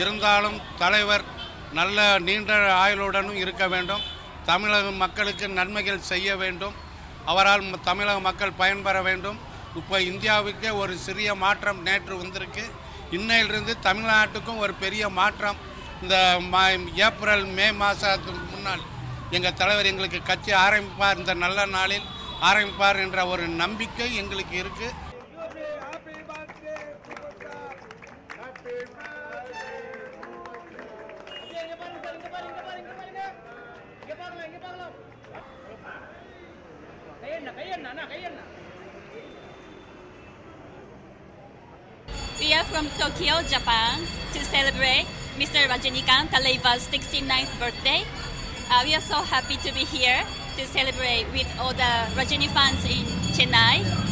இருந்தாலும் தலைவர் நல்ல நீண்ட ஆயுளுடனும் இருக்க வேண்டும். தமிழக மக்களுக்கு நன்மைகள் செய்ய வேண்டும். அவரால் தமிழக மக்கள் பயன்பெற வேண்டும். இப்போ இந்தியாவுக்கே ஒரு சிறிய மாற்றம் நேற்று வந்திருக்கு. இன்னையிலிருந்து தமிழ்நாட்டுக்கும் ஒரு பெரிய மாற்றம். இந்த மா ஏப்ரல் மே மாதத்துக்கு முன்னால் எங்கள் தலைவர் எங்களுக்கு கட்சி ஆரம்பிப்பார். இந்த நல்ல நாளில் ஆரம்பிப்பார் என்ற ஒரு நம்பிக்கை எங்களுக்கு இருக்குது We are from Tokyo, Japan, to celebrate Mr. Rajinikanth Talaiva's 69th birthday. Uh, we are so happy to be here to celebrate with all the Rajini fans in Chennai.